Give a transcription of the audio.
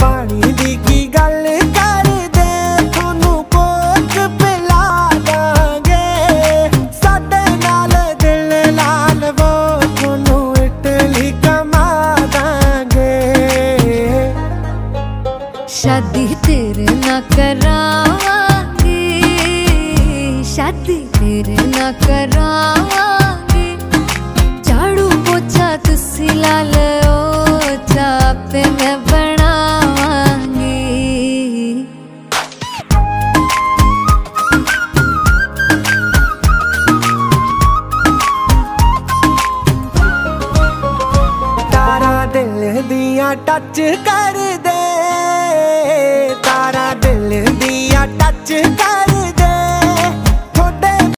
ਪਾਣੀ ਦੀ ਕੀ ਗੱਲ ਕਰਦੇ ਤੁਹਾਨੂੰ ਕੋਚ ਪਿਲਾ ਦਾਂਗੇ ਸਾਡੇ ਨਾਲ ਦਿਲ ਲਾਲ ਵੋ ਤੁਹਾਨੂੰ ਇਟਲੀ ਕਮਾ ਦਾਂਗੇ ਸ਼ਾਦੀ ਤੇਰੇ ਨਾ ਕਰਾਵਾਂਗੇ ਸ਼ਾਦੀ ਤੇਰੇ ਨਾ ਕਰਾਵਾਂਗੇ ਝਾੜੂ ਪੋਚਾ ਤੁਸੀਂ ਲਾ ਲਿਓ ਚਾਪੇ ਮੈਂ ਬਣ ਦੀਆਂ ਟੱਚ ਕਰਦੇ ਤਾਰਾ ਦਿਲ ਦੀਆਂ ਟੱਚ ਕਰ